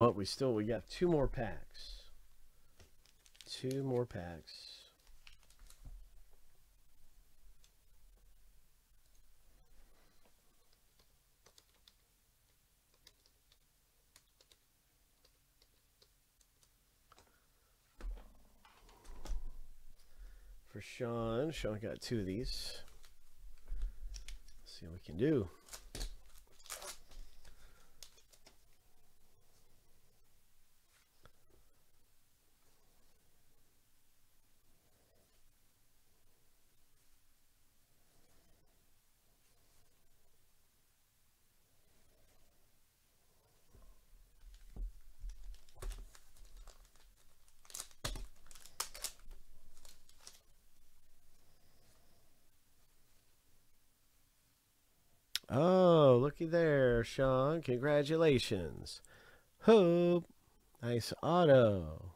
But we still we got two more packs. Two more packs. For Sean. Sean got two of these. Let's see what we can do. Oh, looky there, Sean. Congratulations. Hope. Nice auto.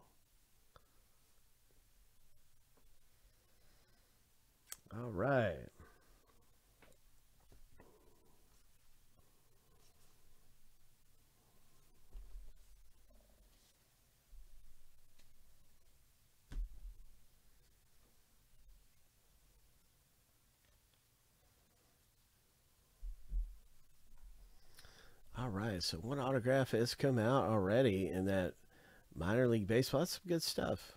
All right. All right, so one autograph has come out already in that minor league baseball. That's some good stuff.